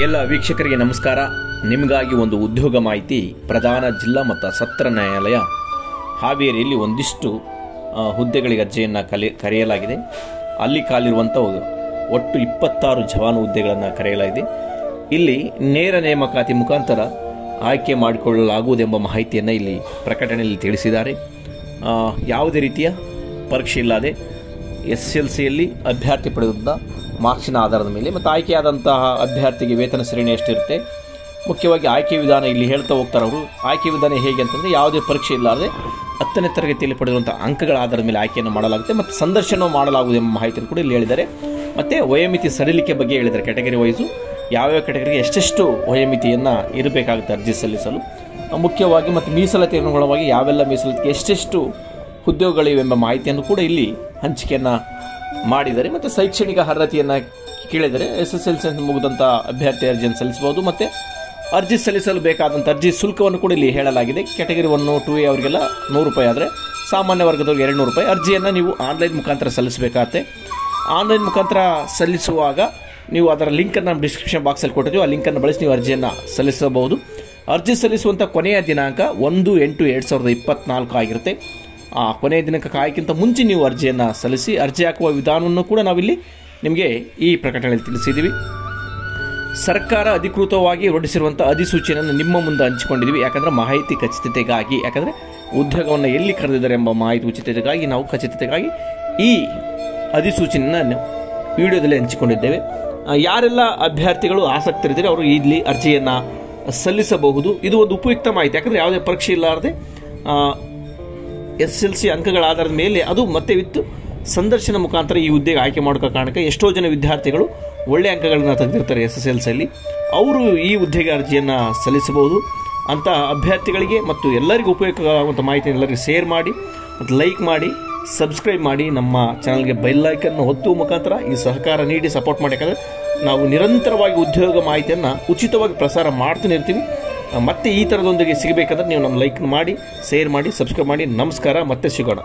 ಎಲ್ಲ ವೀಕ್ಷಕರಿಗೆ ನಮಸ್ಕಾರ. ನಿಮಗಾಗಿ ಒಂದು ಉದ್ಯೋಗ ಮಾಹಿತಿ ಪ್ರಧಾನ ಜಿಲ್ಲಾ ಮತ್ತು ಸತ್ರ ನ್ಯಾಯಾಲಯ ಹಾವೇರಿಯಲ್ಲಿ ಒಂದಿಷ್ಟು ಹುದ್ದೆಗಳಿಗೆ ಅರ್ಜಿಯನ್ನು ಕಲೆ, ಕರೆಯಲಾಗಿದೆ. ಅಲ್ಲಿ ಕಾಲಿರುವಂಥ ಒಟ್ಟು ಇಪ್ಪತ್ತಾರು ಜವಾನು ಹುದ್ದೆಗಳನ್ನು ಕರೆಯಲಾಗಿದೆ. ಇಲ್ಲಿ ನೇರ ನೇಮಕಾತಿ ಮುಖಾಂತರ ಆಯ್ಕೆ ಮಾಡಿಕೊಳ್ಳಲಾಗುವುದೆಂಬ ಮಾಹಿತಿಯನ್ನು ಇಲ್ಲಿ ಪ್ರಕಟಣೆಯಲ್ಲಿ ತಿಳಿಸಿದ್ದಾರೆ. ಯಾವುದೇ ರೀತಿಯ ಪರೀಕ್ಷೆ ಇಲ್ಲದೆ ಎಸ್ ಎಲ್ ಸಿಯಲ್ಲಿ ಅಭ್ಯರ್ಥಿ ಪಡೆದಂಥ ಮಾರ್ಕ್ಸಿನ ಆಧಾರದ ಮೇಲೆ ಮತ್ತು ಆಯ್ಕೆಯಾದಂತಹ ಅಭ್ಯರ್ಥಿಗೆ ವೇತನ ಶ್ರೇಣಿ ಎಷ್ಟಿರುತ್ತೆ? ಮುಖ್ಯವಾಗಿ ಆಯ್ಕೆ ವಿಧಾನ ಇಲ್ಲಿ ಹೇಳ್ತಾ ಹೋಗ್ತಾರೆ ಅವರು. ಆಯ್ಕೆ ವಿಧಾನ ಹೇಗೆ ಅಂತಂದರೆ ಯಾವುದೇ ಪರೀಕ್ಷೆ ಇಲ್ಲದೆ ಹತ್ತನೇ ತರಗತಿಯಲ್ಲಿ ಪಡೆದಿರುವಂಥ ಅಂಕಗಳ ಆಧಾರದ ಮೇಲೆ ಆಯ್ಕೆಯನ್ನು ಮಾಡಲಾಗುತ್ತೆ ಮತ್ತು ಸಂದರ್ಶನ ಮಾಡಲಾಗುವುದು ಎಂಬ ಮಾಹಿತಿಯನ್ನು ಕೂಡ ಇಲ್ಲಿ ಹೇಳಿದ್ದಾರೆ. ಮತ್ತು ವಯೋಮಿತಿ ಸಡಿಲಿಕೆ ಬಗ್ಗೆ ಹೇಳಿದ್ದಾರೆ ಕ್ಯಾಟಗರಿ ವೈಸು. ಯಾವ್ಯಾವ ಕ್ಯಾಟಗರಿಗೆ ಎಷ್ಟೆಷ್ಟು ವಯೋಮಿತಿಯನ್ನು ಇರಬೇಕಾಗುತ್ತೆ ಅರ್ಜಿ ಸಲ್ಲಿಸಲು? ಮುಖ್ಯವಾಗಿ ಮತ್ತು ಮೀಸಲಾತಿ ಅನುಗುಣವಾಗಿ ಯಾವೆಲ್ಲ ಮೀಸಲಾತಿಗೆ ಎಷ್ಟೆಷ್ಟು ಉದ್ಯೋಗಗಳಿವೆಂಬ ಮಾಹಿತಿಯನ್ನು ಕೂಡ ಇಲ್ಲಿ ಹಂಚಿಕೆಯನ್ನು ಮಾಡಿದ್ದಾರೆ ಮತ್ತು ಶೈಕ್ಷಣಿಕ ಅರ್ಹತೆಯನ್ನು ಕೇಳಿದರೆ ಎಸ್ ಎಸ್ ಎಲ್ ಸಿ ಮುಗಿದಂಥ ಅಭ್ಯರ್ಥಿ ಅರ್ಜಿಯನ್ನು ಸಲ್ಲಿಸಬಹುದು. ಮತ್ತು ಅರ್ಜಿ ಸಲ್ಲಿಸಲು ಬೇಕಾದಂಥ ಅರ್ಜಿ ಶುಲ್ಕವನ್ನು ಕೂಡ ಇಲ್ಲಿ ಹೇಳಲಾಗಿದೆ. ಕ್ಯಾಟಗರಿ ಒನ್ನು ಟು ಎ ಅವರಿಗೆಲ್ಲ ನೂರು ರೂಪಾಯಿ ಆದರೆ ಸಾಮಾನ್ಯ ವರ್ಗದವ್ರಿಗೆ ಎರಡು ನೂರು ರೂಪಾಯಿ. ಅರ್ಜಿಯನ್ನು ನೀವು ಆನ್ಲೈನ್ ಮುಖಾಂತರ ಸಲ್ಲಿಸಬೇಕಾಗತ್ತೆ. ಆನ್ಲೈನ್ ಮುಖಾಂತರ ಸಲ್ಲಿಸುವಾಗ ನೀವು ಅದರ ಲಿಂಕನ್ನು ನಮ್ಮ ಡಿಸ್ಕ್ರಿಪ್ಷನ್ ಬಾಕ್ಸಲ್ಲಿ ಕೊಟ್ಟಿದ್ದೀವಿ. ಆ ಲಿಂಕನ್ನು ಬಳಸಿ ನೀವು ಅರ್ಜಿಯನ್ನು ಸಲ್ಲಿಸಬಹುದು. ಅರ್ಜಿ ಸಲ್ಲಿಸುವಂಥ ಕೊನೆಯ ದಿನಾಂಕ ಒಂದು ಎಂಟು ಎರಡು ಸಾವಿರದ ಇಪ್ಪತ್ನಾಲ್ಕು ಆಗಿರುತ್ತೆ. ಆ ಕೊನೆಯ ದಿನಕ್ಕೆ ಕಾಯಕ್ಕಿಂತ ಮುಂಚೆ ನೀವು ಅರ್ಜಿಯನ್ನು ಸಲ್ಲಿಸಿ, ಅರ್ಜಿ ಹಾಕುವ ವಿಧಾನವನ್ನು ಕೂಡ ನಾವಿಲ್ಲಿ ನಿಮಗೆ ಈ ಪ್ರಕಟಣೆಯಲ್ಲಿ ತಿಳಿಸಿದ್ದೀವಿ. ಸರ್ಕಾರ ಅಧಿಕೃತವಾಗಿ ಹೊರಡಿಸಿರುವಂಥ ಅಧಿಸೂಚನೆಯನ್ನು ನಿಮ್ಮ ಮುಂದೆ ಹಂಚಿಕೊಂಡಿದ್ದೀವಿ. ಯಾಕಂದರೆ ಮಾಹಿತಿ ಖಚಿತತೆಗಾಗಿ, ಯಾಕಂದರೆ ಉದ್ಯೋಗವನ್ನು ಎಲ್ಲಿ ಕರೆದಿದ್ದಾರೆ ಎಂಬ ಮಾಹಿತಿ ಉಚಿತತೆಗಾಗಿ, ನಾವು ಖಚಿತತೆಗಾಗಿ ಈ ಅಧಿಸೂಚನೆಯನ್ನು ವಿಡಿಯೋದಲ್ಲಿ ಹಂಚಿಕೊಂಡಿದ್ದೇವೆ. ಯಾರೆಲ್ಲ ಅಭ್ಯರ್ಥಿಗಳು ಆಸಕ್ತರಿದ್ದರೆ, ಅವರು ಇಲ್ಲಿ ಅರ್ಜಿಯನ್ನು ಸಲ್ಲಿಸಬಹುದು. ಇದು ಒಂದು ಉಪಯುಕ್ತ ಮಾಹಿತಿ. ಯಾಕಂದರೆ ಯಾವುದೇ ಪರೀಕ್ಷೆ ಇಲ್ಲಾರದೆ ಎಸ್ ಎಲ್ ಸಿ ಅಂಕಗಳ ಆಧಾರದ ಮೇಲೆ ಅದು ಮತ್ತೆ ವಿತ್ತು. ಸಂದರ್ಶನ ಮುಖಾಂತರ ಈ ಹುದ್ದೆಗೆ ಆಯ್ಕೆ ಮಾಡೋಕ ಕಾರಣಕ್ಕೆ ಎಷ್ಟೋ ಜನ ವಿದ್ಯಾರ್ಥಿಗಳು ಒಳ್ಳೆ ಅಂಕಗಳನ್ನು ತೆಗೆದಿರ್ತಾರೆ ಎಸ್ ಎಸ್ ಎಲ್ ಸಿಯಲ್ಲಿ ಅವರು ಈ ಹುದ್ದೆಗೆ ಅರ್ಜಿಯನ್ನು ಸಲ್ಲಿಸಬಹುದು. ಅಂತ ಅಭ್ಯರ್ಥಿಗಳಿಗೆ ಮತ್ತು ಎಲ್ಲರಿಗೂ ಉಪಯುಕ್ತವಾಗುವಂಥ ಮಾಹಿತಿ ಎಲ್ಲರಿಗೂ ಶೇರ್ ಮಾಡಿ ಮತ್ತು ಲೈಕ್ ಮಾಡಿ ಸಬ್ಸ್ಕ್ರೈಬ್ ಮಾಡಿ ನಮ್ಮ ಚಾನಲ್ಗೆ ಬೆಲ್ ಐಕನ್ನು ಒತ್ತುವ ಮುಖಾಂತರ ಈ ಸಹಕಾರ ನೀಡಿ ಸಪೋರ್ಟ್ ಮಾಡಬೇಕಾದ್ರೆ ನಾವು ನಿರಂತರವಾಗಿ ಉದ್ಯೋಗ ಮಾಹಿತಿಯನ್ನು ಉಚಿತವಾಗಿ ಪ್ರಸಾರ ಮಾಡ್ತಾನೆ ಇರ್ತೀವಿ. ಮತ್ತೆ ಈ ಥರದೊಂದಿಗೆ ಸಿಗಬೇಕಂದ್ರೆ ನೀವು ನಮ್ಮ ಲೈಕ್ ಮಾಡಿ ಶೇರ್ ಮಾಡಿ ಸಬ್ಸ್ಕ್ರೈಬ್ ಮಾಡಿ. ನಮಸ್ಕಾರ, ಮತ್ತೆ ಸಿಗೋಣ.